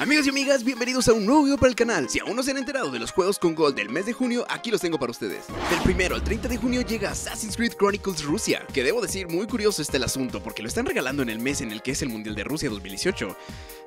Amigos y amigas, bienvenidos a un nuevo video para el canal. Si aún no se han enterado de los juegos con Gold del mes de junio, aquí los tengo para ustedes. Del primero al 30 de junio llega Assassin's Creed Chronicles Rusia, que debo decir muy curioso está el asunto porque lo están regalando en el mes en el que es el Mundial de Rusia 2018.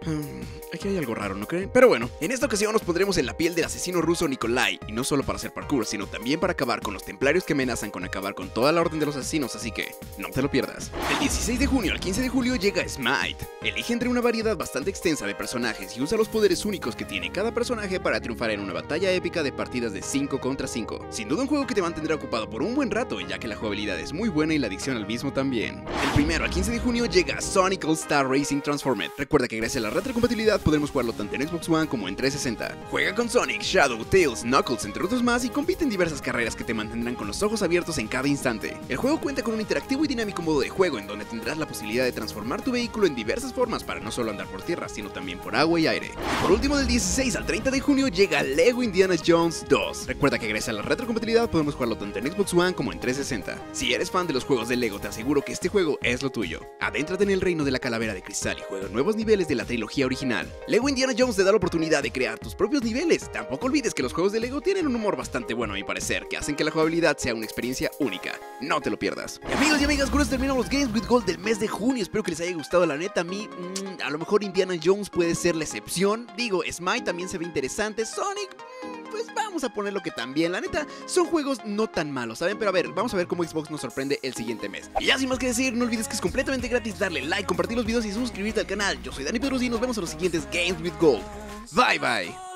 Hmm, aquí hay algo raro, ¿no creen? Pero bueno, en esta ocasión nos pondremos en la piel del asesino ruso Nikolai, y no solo para hacer parkour, sino también para acabar con los templarios que amenazan con acabar con toda la orden de los asesinos, así que no te lo pierdas. Del 16 de junio al 15 de julio llega Smite. Elige entre una variedad bastante extensa de personajes y usa los poderes únicos que tiene cada personaje para triunfar en una batalla épica de partidas de 5 contra 5. Sin duda un juego que te mantendrá ocupado por un buen rato, ya que la jugabilidad es muy buena y la adicción al mismo también. El primero al 15 de junio llega Sonic All Star Racing Transformed. Recuerda que gracias a la retrocompatibilidad podremos jugarlo tanto en Xbox One como en 360. Juega con Sonic, Shadow, Tails, Knuckles, entre otros más y compite en diversas carreras que te mantendrán con los ojos abiertos en cada instante. El juego cuenta con un interactivo y dinámico modo de juego en donde tendrás la posibilidad de transformar tu vehículo en diversas formas para no solo andar por tierra, sino también por agua y por último, del 16 al 30 de junio llega Lego Indiana Jones 2. Recuerda que gracias a la retrocompatibilidad podemos jugarlo tanto en Xbox One como en 360. Si eres fan de los juegos de Lego, te aseguro que este juego es lo tuyo. Adéntrate en el reino de la calavera de cristal y juega nuevos niveles de la trilogía original. Lego Indiana Jones te da la oportunidad de crear tus propios niveles. Tampoco olvides que los juegos de Lego tienen un humor bastante bueno a mi parecer, que hacen que la jugabilidad sea una experiencia única. No te lo pierdas. amigos y amigas, con esto terminamos los Games with Gold del mes de junio. Espero que les haya gustado. La neta, a mí, mm, a lo mejor Indiana Jones puede ser la Digo, Smite también se ve interesante. Sonic, mm, pues vamos a ponerlo que también. La neta, son juegos no tan malos, ¿saben? Pero a ver, vamos a ver cómo Xbox nos sorprende el siguiente mes. Y ya sin más que decir, no olvides que es completamente gratis darle like, compartir los videos y suscribirte al canal. Yo soy Dani Pedrosi y nos vemos en los siguientes Games with Gold. Bye bye.